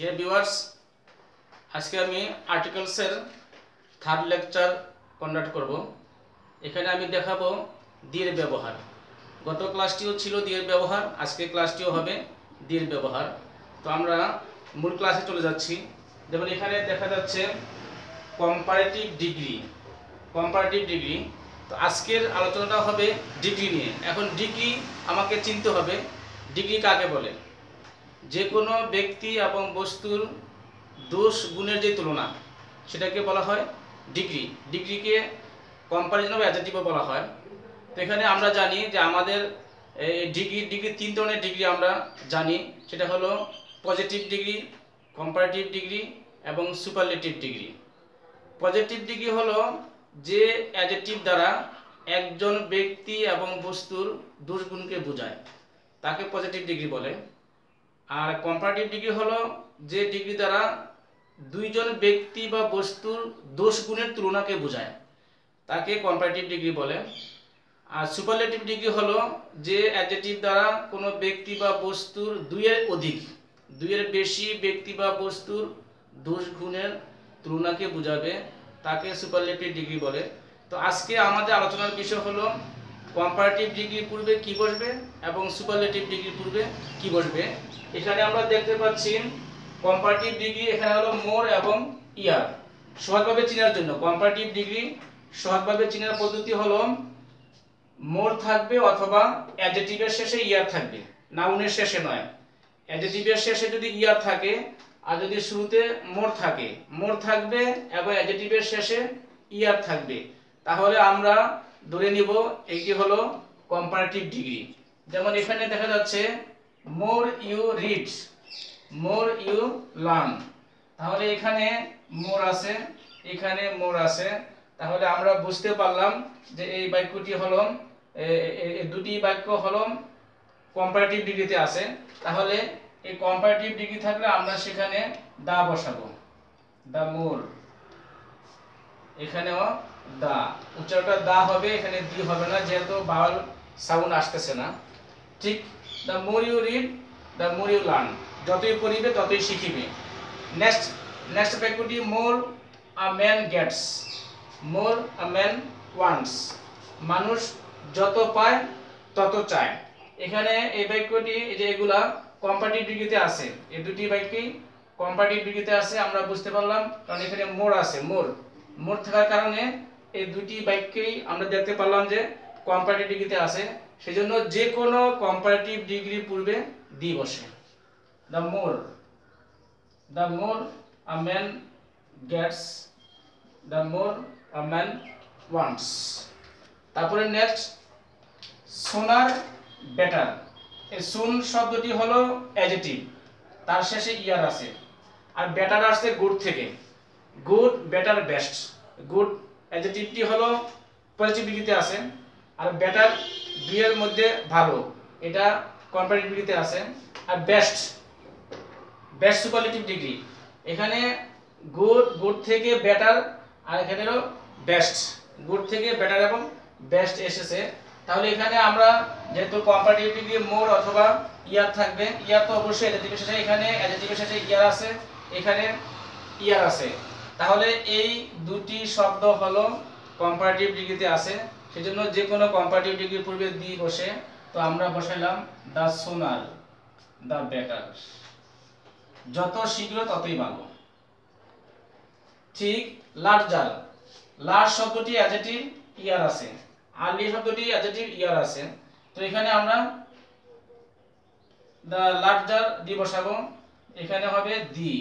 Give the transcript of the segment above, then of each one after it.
Dear viewers আজকে আমি আর্টিকেলসের third lecture conduct করব। এখানে আমি দেখাবো দিয়ের ব্যবহার। গত ক্লাসটিও ছিল দিয়ের ব্যবহার, আজকে ক্লাসটিও হবে দিয়ের ব্যবহার। তো আমরা মূল ক্লাসে চলে যাচ্ছি। যেমন এখানে দেখা যাচ্ছে কম্পারেটিভ ডিগ্রি কম্পারেটিভ ডিগ্রি তো আজকের আলোচনাটা হবে ডিগ্রি নিয়ে। এখন ডিগ্রি আমাকে চিনতে হবে। ডিগ্রি কাকে বলে? যে কোনো ব্যক্তি এবং বস্তুর দোষ গুণের যে তুলনা, সেটাকে বলা হয় ডিগ্রি। ডিগ্রিকে কম্পারিজন অফ অ্যাডজেক্টিভও বলা হয়। তো এখানে আমরা জানি যে আমাদের এই ডিগ্রি ডিগ্রি, তিন ধরনের ডিগ্রি আমরা জানি। সেটা হলো পজিটিভ ডিগ্রি কম্পারেটিভ ডিগ্রি এবং সুপারলেটিভ ডিগ্রি। পজিটিভ ডিগ্রি হলো যে অ্যাজেটিভ দ্বারা একজন ব্যক্তি এবং বস্তুর দোষগুণকে বোঝায়। তাকে পজিটিভ ডিগ্রি বলে। আর কম্পারেটিভ ডিগ্রি হলো যে ডিগ্রি দ্বারা দুইজন ব্যক্তি বা বস্তুর দোষ গুণের তুলনাকে বোঝায়। তাকে কম্পারেটিভ ডিগ্রি বলে। আর সুপারলেটিভ ডিগ্রি হলো যে অ্যাডজেক্টিভ দ্বারা কোনো ব্যক্তি বা বস্তুর দুইয়ের অধিক, দুইয়ের বেশি ব্যক্তি বা বস্তুর দোষ গুণের তুলনাকে বোঝাবে, তাকে সুপারলেটিভ ডিগ্রি বলে। তো আজকে আমাদের আলোচনার বিষয় হলো কম্পারেটিভ ডিগ্রি পূর্বে কি বসবে এবং সুপারলেটিভ ডিগ্রি পূর্বে কি বসবে? এখানে আমরা দেখতে পাচ্ছি কম্পারেটিভ ডিগ্রি এখানে হলো মোর এবং ইয়ার। সহজভাবে চেনার জন্য কম্পারেটিভ ডিগ্রি সহজভাবে চেনার পদ্ধতি হলো মোর থাকবে অথবা অ্যাডজেটিভের শেষে ইয়ার থাকবে। নাউনের শেষে নয়। অ্যাডজেটিভের শেষে যদি ইয়ার থাকে আর যদি শুরুতে মোর থাকে, মোর থাকবে এবং অ্যাডজেটিভের শেষে ইয়ার থাকবে, তাহলে আমরা ধরে নিব, এইটি হলো কম্পারেটিভ ডিগ্রি যেমন এখানে দেখা যাচ্ছে more you read more you learn তাহলে এখানে মোর আছে, এখানে মোর আছে। তাহলে আমরা বুঝতে পারলাম যে এই বাক্যটি হলো দুটি বাক্য হলো কম্পারেটিভ ডিগ্রিতে আছে। তাহলে এই কম্পারেটিভ ডিগ্রি থাকলে আমরা সেখানে দা বসাবো, দা মোর এখানেও দা। উচ্চারণটা দা হবে, এখানে দি হবে না, যেহেতু বাউল সাউন্ড আসতেছে না। ঠিক the more you read the more you learn যতই পড়িবে, ততই শিখিবে। নেক্সট নেক্সট বাক্যটি more a man gets more a man wants মানুষ যত পায়, তত চায়। এখানে এই বাক্যটি যে এগুলা কম্পারেটিভ ডিগ্রিতে আছে। এই দুটি বাক্যই কম্পারেটিভ ডিগ্রিতে আছে, আমরা বুঝতে পারলাম। কারণ এখানে মোর আছে মোর মোর থাকার কারণে এই দুটি বাক্যেই আমরা দেখতে পারলাম যে কম্পারেটিভ ডিগ্রিতে আছে। সেজন্য যে কোনো কম্পারেটিভ ডিগ্রি পূর্বে দি বসে। The more the more a man gets the more a man wants তারপরে নেক্সট সোনার বেটার এই সুন শব্দটি হলো অ্যাডজেটিভ তার শেষে ইয়ার আছে। আর বেটার আসছে গুড থেকে। গুড বেটার বেস্ট গুড অ্যাডজেটিভটি হলো পজিটিভ ডিগ্রিতে আছে, আর বেটার দুইয়ের মধ্যে ভালো, এটা কম্পারেটিভ ডিগ্রিতে আছে, আর বেস্ট বেস্ট সুপারলেটিভ ডিগ্রি এখানে গুড গুড থেকে বেটার আর এখানে হলো বেস্ট গুড থেকে বেটার এবং বেস্ট এসেছে, তাহলে এখানে আমরা যেহেতু কম্পারেটিভ ডিগ্রি মোর অথবা ইয়ার থাকবে, ইয়ার তো অবশ্যই অ্যাডজেটিভের এখানে অ্যাডজেটিভের শেষে ইয়ার আছে, এখানে ইয়ার আছে। তাহলে এই দুটি শব্দ হলো কম্পারেটিভ ডিগ্রিতে আছে। সেজন্য যে কোনো কম্পারেটিভ ডিগ্রি পূর্বে দি বসে। তো আমরা বসাইলাম দ্য সোনার দ্য বেটার যত শীঘ্র ততই ভালো। ঠিক লার্জার লার্জ শব্দটি অ্যাডজেটিভ ইয়ার আছে। আর্লি শব্দটি অ্যাডজেটিভ ইয়ার আছে। তো এখানে আমরা দ্য লার্জার দি বসাবো। এখানে হবে দি।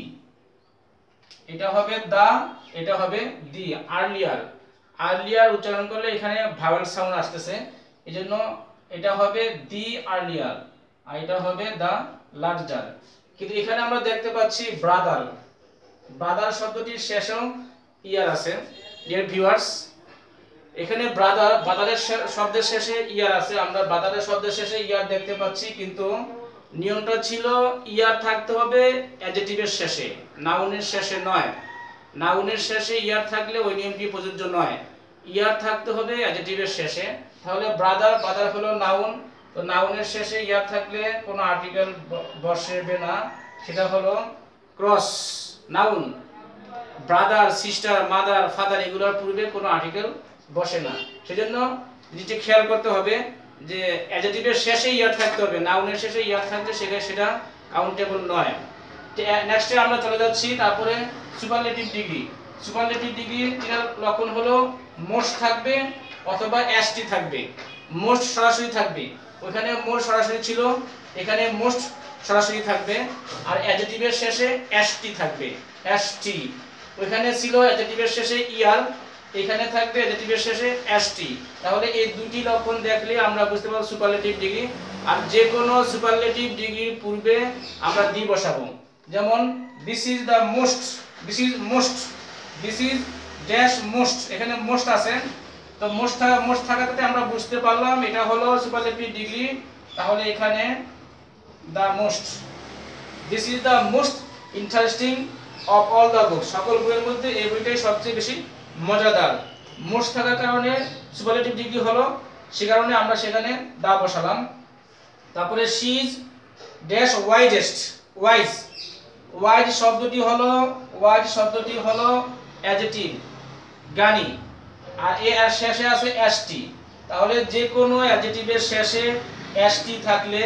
এটা হবে দা, এটা হবে দি আর্লিয়ার আর্লিয়ার উচ্চারণ করলে এখানে ভাওয়েল সাউন্ড আসতেছে। এই জন্য এটা হবে দি আর্লিয়ার আর এটা হবে দা লার্জার কিন্তু এখানে আমরা দেখতে পাচ্ছি ব্রাদার ব্রাদার শব্দটির শেষেও ইয়ার আছে। ডিয়ার ভিউয়ার্স এখানে ব্রাদার ব্রাদারের শব্দের শেষে ইয়ার আছে। আমরা ব্রাদারের শব্দের শেষে ইয়ার দেখতে পাচ্ছি, কিন্তু নিয়মটা ছিল ইয়ার থাকতে হবে অ্যাডজেটিভের শেষে, নাউনের শেষে নয়। নাউনের শেষে ইয়ার থাকলে ওই নিয়মটি প্রযোজ্য নয়। ইয়ার থাকতে হবে অ্যাডজেটিভের শেষে। তাহলে ব্রাদার ব্রাদার হলো নাউন। তো নাউনের শেষে ইয়ার থাকলে কোনো আর্টিকেল বসবে না। সেটা হলো cross, noun. Brother, sister, mother, father এগুলোর পূর্বে কোনো আর্টিকেল বসে না। সেজন্য নিজে খেয়াল করতে হবে যে অ্যাডজেটিভের শেষে ইয়ার থাকতে হবে নাউনের শেষে ইয়ার থাকলে সেখানে সেটা কাউন্টেবল নয়। নেক্সটে আমরা চলে যাচ্ছি, তারপরে সুপারলেটিভ ডিগ্রি সুপারলেটিভ ডিগ্রি এটার লক্ষণ হলো মোস্ট থাকবে অথবা এসটি থাকবে। মোস্ট সরাসরি থাকবে। ওখানে মোস্ট সরাসরি ছিল, এখানে মোস্ট সরাসরি থাকবে, আর অ্যাডজেটিভের শেষে এসটি থাকবে এসটি ওইখানে ছিল অ্যাডজেটিভের শেষে ইয়ার এখানে থাকবে অ্যাডজেটিভের শেষে এসটি তাহলে এই দুটি লক্ষণ দেখলে আমরা বুঝতে পারব সুপারলেটিভ ডিগ্রি আর যে কোনো সুপারলেটিভ ডিগ্রির পূর্বে আমরা দি বসাবো। যেমন this is the most this is most this is dash most এখানে মোস্ট আছে। তো মোস্ট মোস্ট থাকাতে আমরা বুঝতে পারলাম এটা হলো সুপারলেটিভ ডিগ্রি তাহলে এখানে the most this is the most interesting of all the book সকল বইয়ের মধ্যে এই বইটাই সবচেয়ে বেশি মজাদার। মোষ থাকার কারণে সুপারলেটিভ ডিগ্রি হলো, সে কারণে আমরা সেখানে দা বসালাম। তারপরে is dash widest wise wide শব্দটি হলো ওয়াইড শব্দটি হলো অ্যাডজেটিভ গানি আর এ আর শেষে আছে এসটি তাহলে যে কোনো অ্যাডজেটিভের শেষে এসটি থাকলে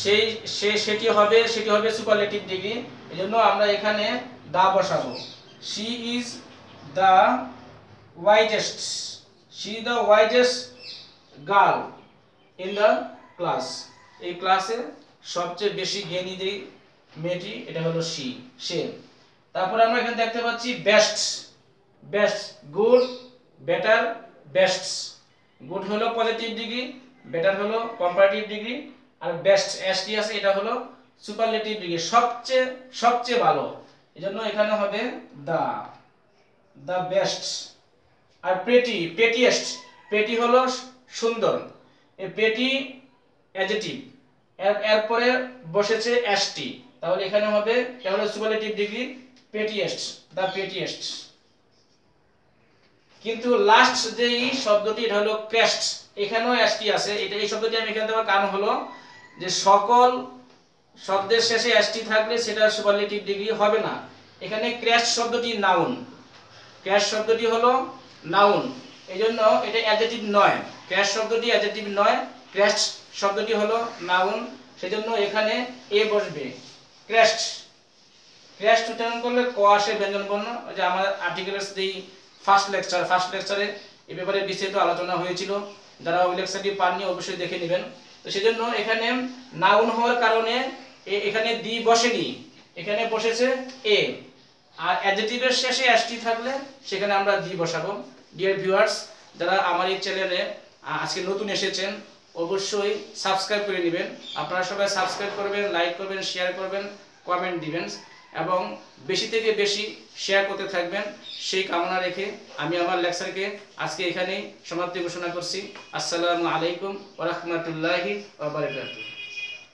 সেই, সে, সেটি হবে সেটি হবে সুপারলেটিভ ডিগ্রি এই জন্য আমরা এখানে দা বসাবো। She is whitest she is the whitest girl in the class এই ক্লাসে সবচেয়ে বেশি জ্ঞানী যে মেয়েটি, এটা হলো শি সে। তারপর আমরা এখানে দেখতে পাচ্ছি best best good better best good হলো পজিটিভ ডিগ্রি বেটার হলো কম্পারেটিভ ডিগ্রি আর বেস্ট এসটি আছে, এটা হলো সুপারলেটিভ ডিগ্রি সবচেয়ে সবচেয়ে ভালো। এজন্য এখানে হবে দা দা বেস্ট আর পেটি পেটিয়েস্ট পেটি হলো সুন্দর। এই পেটি অ্যাডজেটিভ এর, এরপরে বসেছে এসটি তাহলে এখানে হবে এটা হলো সুপারলেটিভ ডিগ্রি পেটিয়েস্ট দা পেটিয়েস্ট কিন্তু লাস্ট যেই শব্দটি, এটা হলো ক্রেস্ট এখানেও এসটি আছে। এটা, এই শব্দটি আমি এখানে দেওয়ার কারণ হলো যে সকল শব্দের শেষে এসটি থাকলে সেটা সুপারলেটিভ ডিগ্রি হবে না। এখানে ক্র্যাশ শব্দটি নাউন ক্র্যাশ শব্দটি হলো নাউন এই জন্য এটা অ্যাডজেটিভ নয়। ক্র্যাশ শব্দটি অ্যাডজেটিভ নয়। ক্র্যাশ শব্দটি হলো নাউন সেজন্য এখানে এ বসবে। ক্র্যাশড ক্র্যাশ উচ্চারণ করলে ক আসে ব্যঞ্জন বর্ণ ওই যে আমার আর্টিকেলের যেই ফার্স্ট লেকচার ফার্স্ট লেকচারে এ ব্যাপারে বিস্তারিত আলোচনা হয়েছিল। যারা ওই লেকচারটি পাননি অবশ্যই দেখে নেবেন। তো সেজন্য এখানে নাউন হওয়ার কারণে এখানে দি বসেনি। এখানে বসেছে এ। আর অ্যাডজেটিভের শেষে এসটি থাকলে সেখানে আমরা দি বসাবো। ডিয়ার ভিউয়ার্স যারা আমার এই চ্যানেলে আজকে নতুন এসেছেন, অবশ্যই সাবস্ক্রাইব করে নেবেন। আপনারা সবাই সাবস্ক্রাইব করবেন লাইক করবেন শেয়ার করবেন কমেন্ট দিবেন। এবং বেশি থেকে বেশি শেয়ার করতে থাকবেন। সেই কামনা রেখে আমি আমার লেকচারকে আজকে এখানেই সমাপ্তি ঘোষণা করছি। আসসালামু আলাইকুম ওরহমতুল্লাহি ওয়া বারাকাতুহু।